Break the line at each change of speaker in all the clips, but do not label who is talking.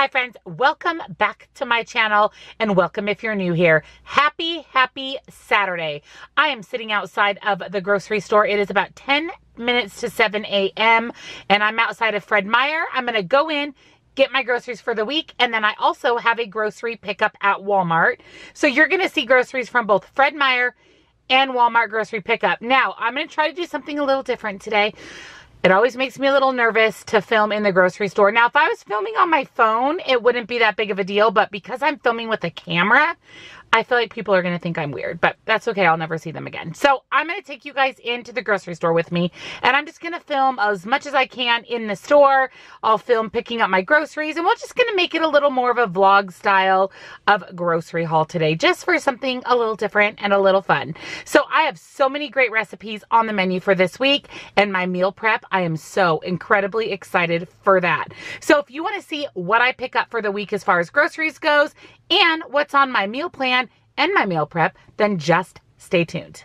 Hi friends, welcome back to my channel and welcome if you're new here. Happy, happy Saturday. I am sitting outside of the grocery store. It is about 10 minutes to 7 a.m. and I'm outside of Fred Meyer. I'm going to go in, get my groceries for the week. And then I also have a grocery pickup at Walmart. So you're going to see groceries from both Fred Meyer and Walmart grocery pickup. Now, I'm going to try to do something a little different today. It always makes me a little nervous to film in the grocery store. Now, if I was filming on my phone, it wouldn't be that big of a deal, but because I'm filming with a camera, I feel like people are going to think I'm weird, but that's okay. I'll never see them again. So I'm going to take you guys into the grocery store with me and I'm just going to film as much as I can in the store. I'll film picking up my groceries and we're just going to make it a little more of a vlog style of grocery haul today, just for something a little different and a little fun. So I have so many great recipes on the menu for this week and my meal prep. I am so incredibly excited for that. So if you want to see what I pick up for the week as far as groceries goes and what's on my meal plan and my meal prep, then just stay tuned.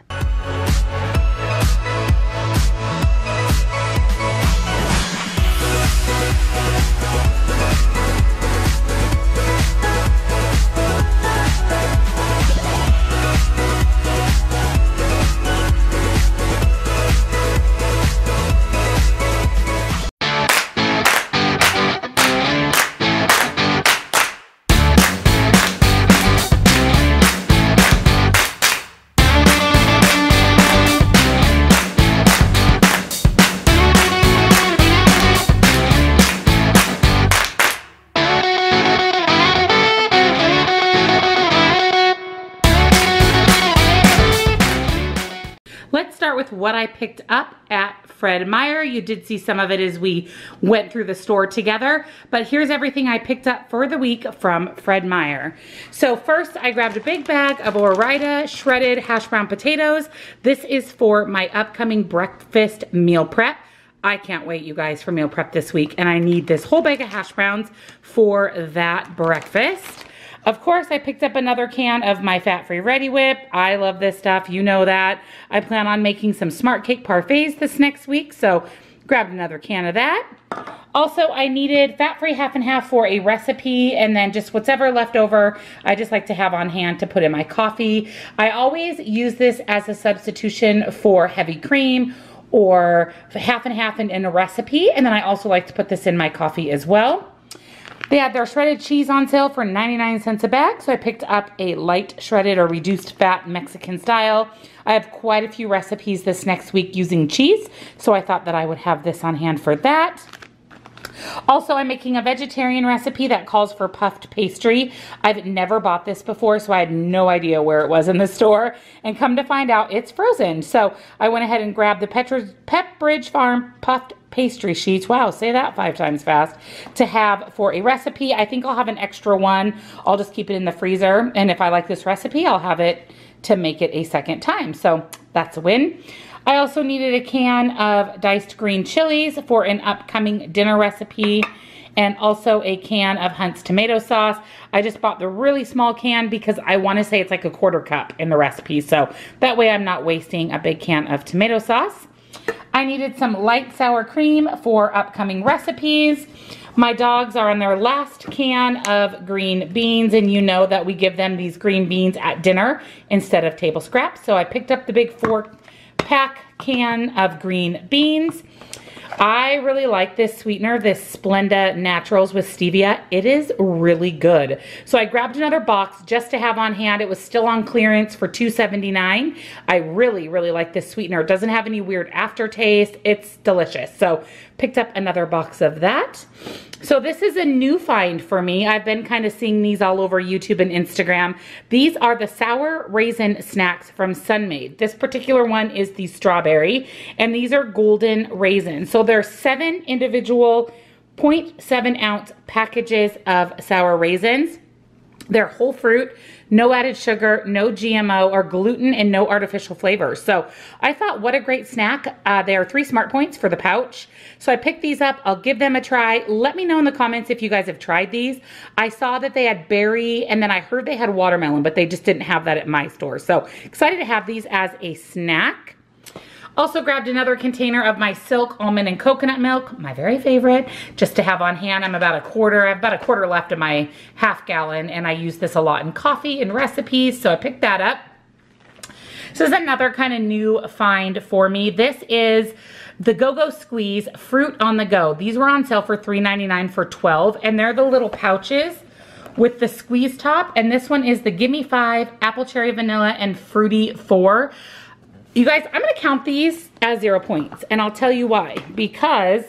Picked up at Fred Meyer. You did see some of it as we went through the store together, but here's everything I picked up for the week from Fred Meyer. So first I grabbed a big bag of Ore-Ida shredded hash brown potatoes. This is for my upcoming breakfast meal prep. I can't wait, you guys, for meal prep this week, and I need this whole bag of hash browns for that breakfast. Of course, I picked up another can of my fat-free Reddi-wip. I love this stuff. You know that. I plan on making some smart cake parfaits this next week, so grabbed another can of that. Also, I needed fat-free half and half for a recipe and then just whatever left over, I just like to have on hand to put in my coffee. I always use this as a substitution for heavy cream or half and half in, in a recipe. And then I also like to put this in my coffee as well. They had their shredded cheese on sale for 99 cents a bag, so I picked up a light shredded or reduced fat Mexican style. I have quite a few recipes this next week using cheese, so I thought that I would have this on hand for that. Also, I'm making a vegetarian recipe that calls for puffed pastry. I've never bought this before, so I had no idea where it was in the store. And come to find out, it's frozen. So I went ahead and grabbed the Pepperidge Farm puffed pastry sheets. Wow, say that five times fast. To have for a recipe. I think I'll have an extra one. I'll just keep it in the freezer. And if I like this recipe, I'll have it to make it a second time. So that's a win. I also needed a can of diced green chilies for an upcoming dinner recipe and also a can of Hunt's tomato sauce. I just bought the really small can because I want to say it's like a quarter cup in the recipe. So that way I'm not wasting a big can of tomato sauce. I needed some light sour cream for upcoming recipes. My dogs are on their last can of green beans and you know that we give them these green beans at dinner instead of table scraps. So I picked up the big four pack can of green beans. I really like this sweetener, this Splenda Naturals with stevia. It is really good. So I grabbed another box just to have on hand. It was still on clearance for $2.79. I really, really like this sweetener. It doesn't have any weird aftertaste. It's delicious. So picked up another box of that. So this is a new find for me. I've been kind of seeing these all over YouTube and Instagram. These are the sour raisin snacks from Sun-Maid. This particular one is the strawberry, and these are golden raisins. So they're seven individual 0.7 ounce packages of sour raisins. They're whole fruit, no added sugar, no GMO or gluten, and no artificial flavors. So I thought, what a great snack. Uh, are three smart points for the pouch. So I picked these up. I'll give them a try. Let me know in the comments if you guys have tried these. I saw that they had berry, and then I heard they had watermelon, but they just didn't have that at my store. So excited to have these as a snack. Also grabbed another container of my Silk Almond and Coconut Milk, my very favorite, just to have on hand. I'm about a quarter, I have about a quarter left of my half gallon and I use this a lot in coffee and recipes, so I picked that up. So this is another kind of new find for me. This is the Go-Go Squeeze Fruit on the Go. These were on sale for $3.99 for 12 and they're the little pouches with the squeeze top. And this one is the Gimme 5 Apple Cherry Vanilla and Fruity 4. You guys, I'm gonna count these as zero points and I'll tell you why. Because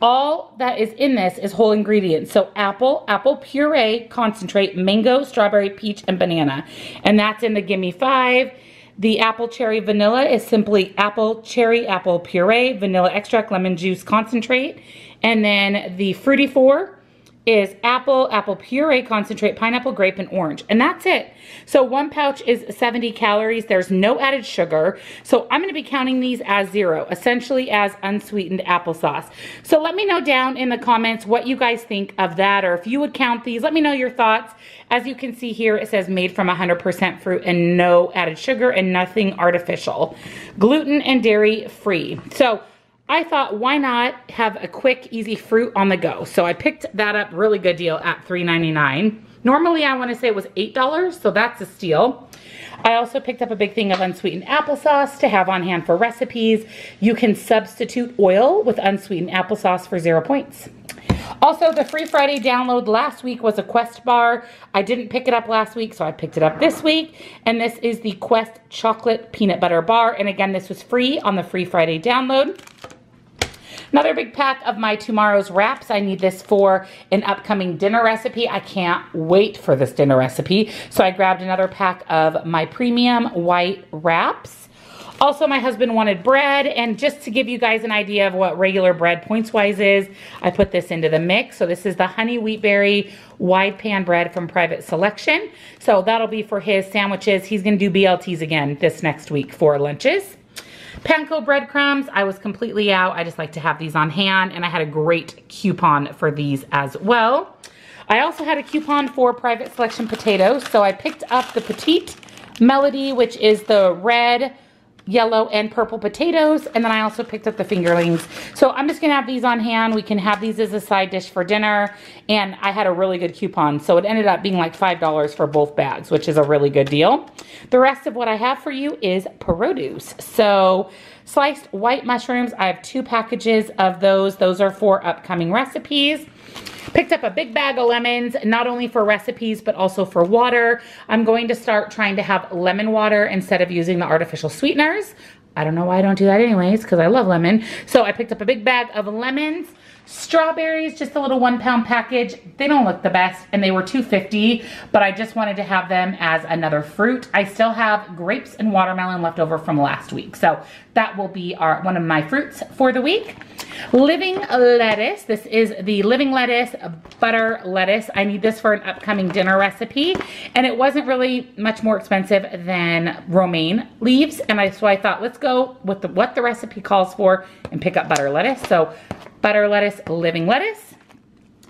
all that is in this is whole ingredients. So apple, apple puree, concentrate, mango, strawberry, peach, and banana. And that's in the Gimme 5. The apple cherry vanilla is simply apple, cherry, apple puree, vanilla extract, lemon juice concentrate. And then the Fruity 4 is apple, apple puree concentrate, pineapple, grape, and orange. And that's it. So one pouch is 70 calories. There's no added sugar. So I'm going to be counting these as zero, essentially as unsweetened applesauce. So let me know down in the comments what you guys think of that or if you would count these. Let me know your thoughts. As you can see here, it says made from 100% fruit and no added sugar and nothing artificial. Gluten and dairy free. So I thought, why not have a quick, easy fruit on the go? So I picked that up, really good deal at $3.99. Normally, I want to say it was $8, so that's a steal. I also picked up a big thing of unsweetened applesauce to have on hand for recipes. You can substitute oil with unsweetened applesauce for zero points. Also, the Free Friday download last week was a Quest bar. I didn't pick it up last week, so I picked it up this week. And this is the Quest Chocolate Peanut Butter Bar. And again, this was free on the Free Friday download. Another big pack of my Tumaro's wraps. I need this for an upcoming dinner recipe. I can't wait for this dinner recipe. So I grabbed another pack of my premium white wraps. Also, my husband wanted bread, and just to give you guys an idea of what regular bread points-wise is, I put this into the mix. So this is the honey wheatberry wide pan bread from Private Selection. So that'll be for his sandwiches. He's gonna do BLTs again this next week for lunches. Panko breadcrumbs, I was completely out. I just like to have these on hand and I had a great coupon for these as well. I also had a coupon for Private Selection potatoes. So I picked up the Petite Melody, which is the red yellow and purple potatoes. And then I also picked up the fingerlings. So I'm just gonna have these on hand. We can have these as a side dish for dinner. And I had a really good coupon. So it ended up being like $5 for both bags, which is a really good deal. The rest of what I have for you is produce. So sliced white mushrooms, I have two packages of those. Those are for upcoming recipes. Picked up a big bag of lemons, not only for recipes, but also for water. I'm going to start trying to have lemon water instead of using the artificial sweeteners. I don't know why I don't do that anyways, because I love lemon. So I picked up a big bag of lemons. Strawberries, just a little one pound package. They don't look the best and they were 250, but I just wanted to have them as another fruit. I still have grapes and watermelon left over from last week. So that will be our one of my fruits for the week. Living lettuce. This is the living lettuce butter lettuce. I need this for an upcoming dinner recipe. And it wasn't really much more expensive than romaine leaves. And I, so I thought, let's go with the, what the recipe calls for and pick up butter lettuce. So butter lettuce, living lettuce,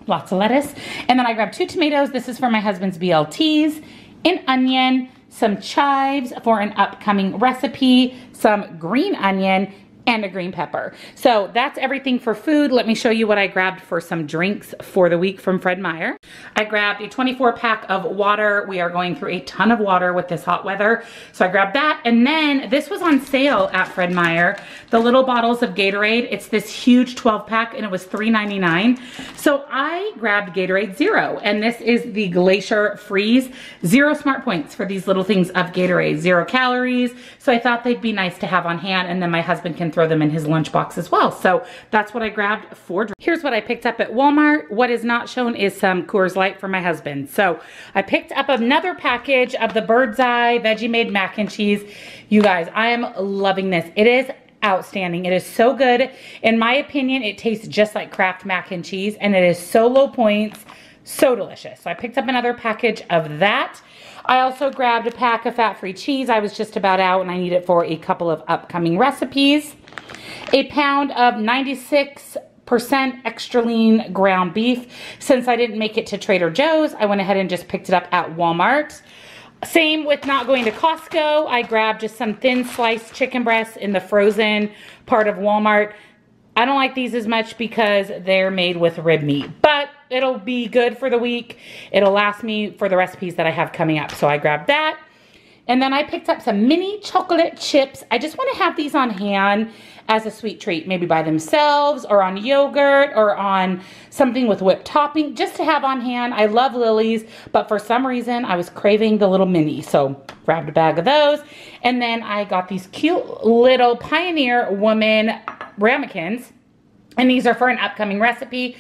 lots of lettuce. And then I grabbed two tomatoes. This is for my husband's BLTs, an onion, some chives for an upcoming recipe, some green onion, and a green pepper. So that's everything for food. Let me show you what I grabbed for some drinks for the week from Fred Meyer. I grabbed a 24 pack of water. We are going through a ton of water with this hot weather. So I grabbed that. And then this was on sale at Fred Meyer. The little bottles of Gatorade. It's this huge 12 pack and it was $3.99. So I grabbed Gatorade Zero. And this is the Glacier Freeze. Zero smart points for these little things of Gatorade. Zero calories. So I thought they'd be nice to have on hand. And then my husband can throw throw them in his lunchbox as well. So that's what I grabbed for Here's what I picked up at Walmart. What is not shown is some Coors Light for my husband. So I picked up another package of the Bird's Eye Veggie Made Mac and Cheese. You guys, I am loving this. It is outstanding. It is so good. In my opinion, it tastes just like Kraft mac and cheese and it is so low points, so delicious. So I picked up another package of that. I also grabbed a pack of fat-free cheese. I was just about out and I need it for a couple of upcoming recipes. A pound of 96 percent extra lean ground beef. Since I didn't make it to Trader Joe's, I went ahead and just picked it up at Walmart. Same with not going to Costco. I grabbed just some thin sliced chicken breasts in the frozen part of Walmart. I don't like these as much because they're made with rib meat, but it'll be good for the week. It'll last me for the recipes that I have coming up. So I grabbed that. And then I picked up some mini chocolate chips. I just want to have these on hand as a sweet treat, maybe by themselves or on yogurt or on something with whipped topping, just to have on hand. I love Lily's, but for some reason I was craving the little mini, so grabbed a bag of those. And then I got these cute little Pioneer Woman ramekins, and these are for an upcoming recipe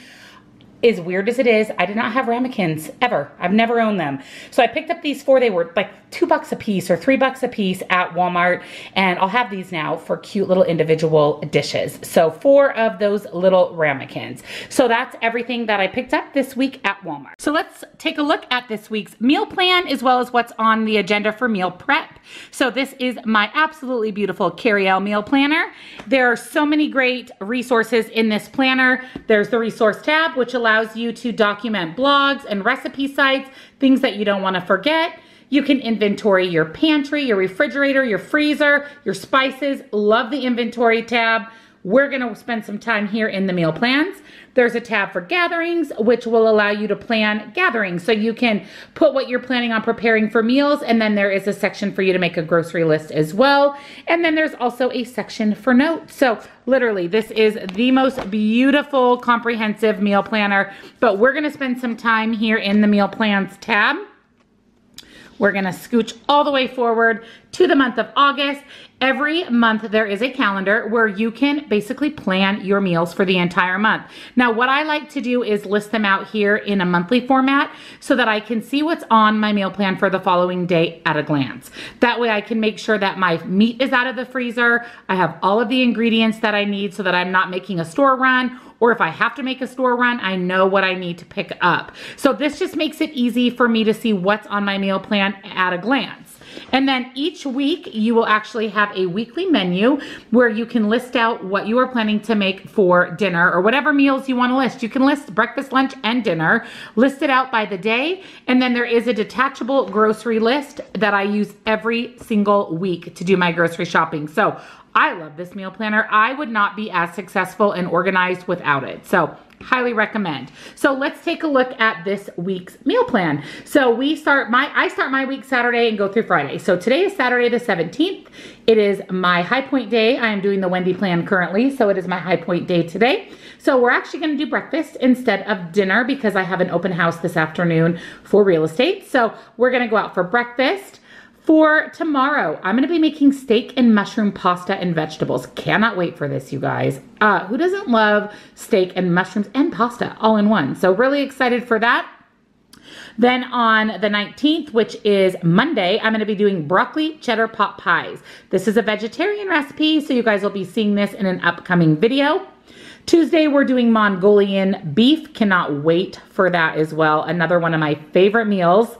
as weird as it is, I did not have ramekins ever. I've never owned them. So I picked up these four. They were like two bucks a piece or three bucks a piece at Walmart. And I'll have these now for cute little individual dishes. So four of those little ramekins. So that's everything that I picked up this week at Walmart. So let's take a look at this week's meal plan as well as what's on the agenda for meal prep. So this is my absolutely beautiful Carrie-Elle meal planner. There are so many great resources in this planner. There's the resource tab, which allows you to document blogs and recipe sites, things that you don't want to forget. You can inventory your pantry, your refrigerator, your freezer, your spices. Love the inventory tab. We're gonna spend some time here in the meal plans. There's a tab for gatherings, which will allow you to plan gatherings. So you can put what you're planning on preparing for meals, and then there is a section for you to make a grocery list as well. And then there's also a section for notes. So literally, this is the most beautiful, comprehensive meal planner, but we're gonna spend some time here in the meal plans tab. We're gonna scooch all the way forward to the month of August. Every month there is a calendar where you can basically plan your meals for the entire month. Now what I like to do is list them out here in a monthly format so that I can see what's on my meal plan for the following day at a glance. That way I can make sure that my meat is out of the freezer. I have all of the ingredients that I need so that I'm not making a store run or if I have to make a store run, I know what I need to pick up. So this just makes it easy for me to see what's on my meal plan at a glance. And then each week you will actually have a weekly menu where you can list out what you are planning to make for dinner or whatever meals you want to list. You can list breakfast, lunch, and dinner, list it out by the day. And then there is a detachable grocery list that I use every single week to do my grocery shopping. So I love this meal planner. I would not be as successful and organized without it. So highly recommend. So let's take a look at this week's meal plan. So we start my, I start my week Saturday and go through Friday. So today is Saturday the 17th. It is my high point day. I am doing the Wendy plan currently. So it is my high point day today. So we're actually gonna do breakfast instead of dinner because I have an open house this afternoon for real estate. So we're gonna go out for breakfast. For tomorrow, I'm to be making steak and mushroom pasta and vegetables. Cannot wait for this, you guys. Uh, who doesn't love steak and mushrooms and pasta all in one? So really excited for that. Then on the 19th, which is Monday, I'm going to be doing broccoli cheddar pot pies. This is a vegetarian recipe, so you guys will be seeing this in an upcoming video. Tuesday, we're doing Mongolian beef. Cannot wait for that as well. Another one of my favorite meals.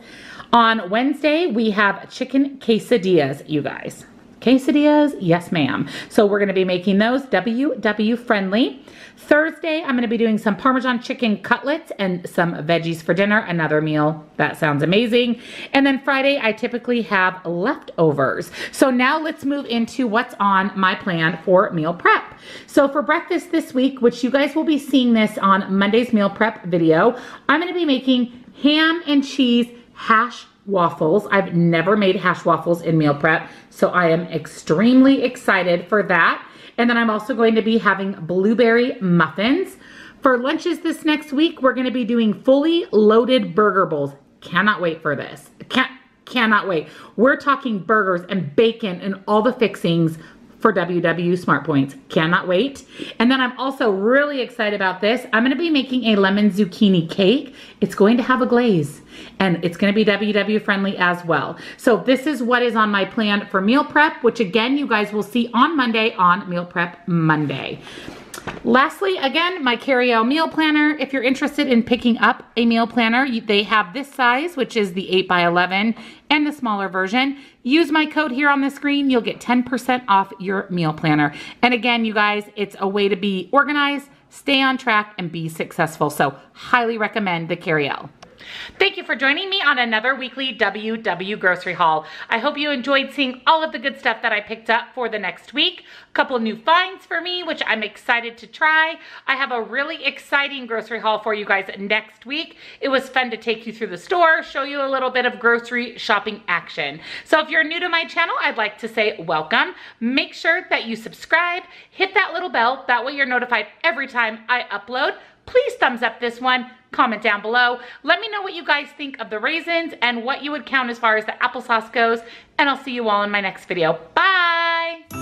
On Wednesday, we have chicken quesadillas, you guys. Quesadillas, yes ma'am. So we're gonna be making those WW friendly. Thursday, I'm gonna be doing some Parmesan chicken cutlets and some veggies for dinner, another meal. That sounds amazing. And then Friday, I typically have leftovers. So now let's move into what's on my plan for meal prep. So for breakfast this week, which you guys will be seeing this on Monday's meal prep video, I'm gonna be making ham and cheese hash waffles. I've never made hash waffles in meal prep, so I am extremely excited for that. And then I'm also going to be having blueberry muffins. For lunches this next week, we're gonna be doing fully loaded burger bowls. Cannot wait for this. Can't, cannot wait. We're talking burgers and bacon and all the fixings for WW Smart Points. Cannot wait. And then I'm also really excited about this. I'm gonna be making a lemon zucchini cake. It's going to have a glaze and it's gonna be WW friendly as well. So this is what is on my plan for meal prep, which again, you guys will see on Monday on Meal Prep Monday. Lastly, again, my Carrie-Elle meal planner. If you're interested in picking up a meal planner, they have this size, which is the 8 by 11 and the smaller version. Use my code here on the screen. You'll get 10% off your meal planner. And again, you guys, it's a way to be organized, stay on track, and be successful. So highly recommend the Carrie-Elle. Thank you for joining me on another weekly WW Grocery Haul. I hope you enjoyed seeing all of the good stuff that I picked up for the next week. A couple new finds for me, which I'm excited to try. I have a really exciting grocery haul for you guys next week. It was fun to take you through the store, show you a little bit of grocery shopping action. So if you're new to my channel, I'd like to say welcome. Make sure that you subscribe, hit that little bell, that way you're notified every time I upload. Please thumbs up this one, comment down below. Let me know what you guys think of the raisins and what you would count as far as the applesauce goes, and I'll see you all in my next video. Bye!